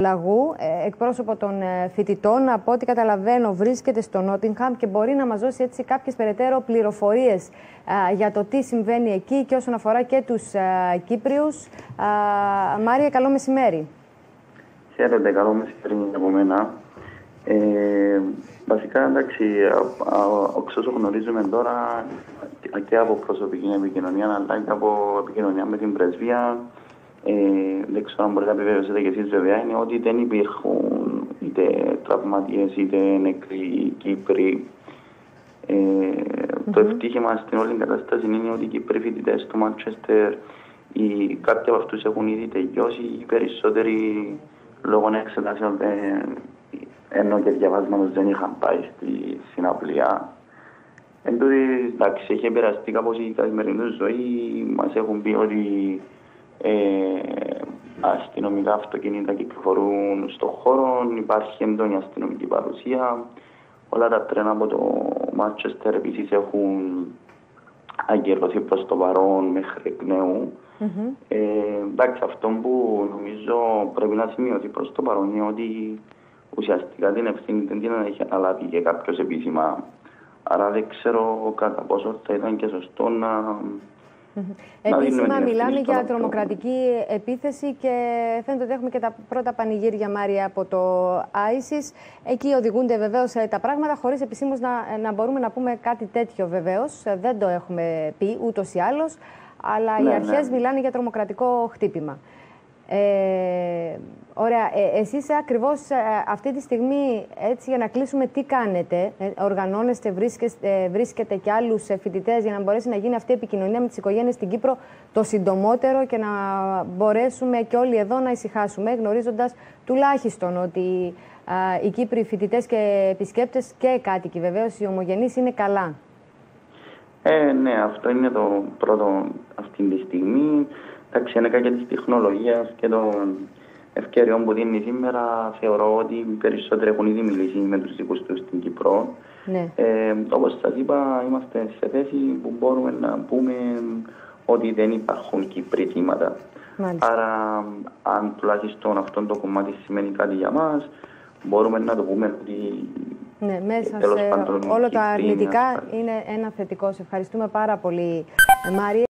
Λαγού, ε, εκπρόσωπο των ε, φοιτητών, από ό,τι καταλαβαίνω βρίσκεται στο Νότιγχαμ και μπορεί να μας δώσει έτσι κάποιες περαιτέρω πληροφορίες για το τι συμβαίνει εκεί και όσον αφορά και τους Κύπριους. Μάρια, καλό μεσημέρι. Χαίρετε, καλό μεσημέρι από μένα. Ε, βασικά, εντάξει, όσο γνωρίζουμε τώρα και από προσωπική επικοινωνία, αλλά και από επικοινωνία με την πρεσβεία, ε, δεν ξέρω αν μπορείτε να επιβεβαιώσετε και εσείς βέβαια, είναι ότι δεν υπήρχουν είτε τραυματίες είτε νεκροί Κύπροι. Ε, mm-hmm. Το ευτύχημα στην όλη κατάσταση είναι ότι οι Κύπροι φοιτητές στο Μάντσεστερ, κάποιοι από αυτούς έχουν ήδη τελειώσει, οι περισσότεροι λόγω εξετάσεων ενώ και διαβάσματος δεν είχαν πάει στη συναυλία. Εν τούτη, εντάξει, έχει επηρεαστεί κάπως η καθημερινή ζωή. Μας έχουν πει ότι ε, αστυνομικά αυτοκίνητα κυκλοφορούν στον χώρο, υπάρχει έντονη αστυνομική παρουσία. Όλα τα τρένα από το Μάτσεστερ επίσης έχουν αγκαιρωθεί προς το παρόν μέχρι εκ νέου. Mm-hmm. Ε, εντάξει, αυτό που νομίζω πρέπει να σημειωθεί προς το παρόν είναι ότι ουσιαστικά την ευθύνη δεν την έχει αναλάβει και κάποιος επίσημα. Άρα δεν ξέρω κατά πόσο θα ήταν και σωστό να Επίσημα μιλάμε για τρομοκρατική επίθεση και φαίνεται ότι έχουμε και τα πρώτα πανηγύρια Μάρια από το ISIS. Εκεί οδηγούνται βεβαίως ε, τα πράγματα χωρίς επισήμως να, να μπορούμε να πούμε κάτι τέτοιο βεβαίως. Ε, δεν το έχουμε πει ούτως ή άλλως. Αλλά ναι, οι αρχές ναι. μιλάνε για τρομοκρατικό χτύπημα. Ε, ωραία. Ε, εσείς ακριβώς ε, αυτή τη στιγμή, έτσι για να κλείσουμε, τι κάνετε; Ε, οργανώνεστε, βρίσκεστε, ε, βρίσκετε και άλλους φοιτητές για να μπορέσει να γίνει αυτή η επικοινωνία με τις οικογένειες στην Κύπρο το συντομότερο και να μπορέσουμε και όλοι εδώ να ησυχάσουμε, γνωρίζοντας τουλάχιστον ότι οι Κύπροι φοιτητές και επισκέπτες και κάτοικοι βεβαίως, οι ομογενείς είναι καλά. Ε, ναι, αυτό είναι το πρώτο αυτή τη στιγμή. Εντάξει, είναι και της τεχνολογίας και των ευκαιριών που δίνει σήμερα, θεωρώ ότι οι περισσότεροι έχουν ήδη μιλήσει με τους δικούς τους στην Κύπρο. Ναι. Ε, Όπως σας είπα, είμαστε σε θέση που μπορούμε να πούμε ότι δεν υπάρχουν Κύπροι θύματα. Άρα, αν τουλάχιστον αυτό το κομμάτι σημαίνει κάτι για μας, μπορούμε να το πούμε ότι. Ναι, μέσα σε όλο τα αρνητικά είναι ένα θετικό. Σε ευχαριστούμε πάρα πολύ, Μάρια.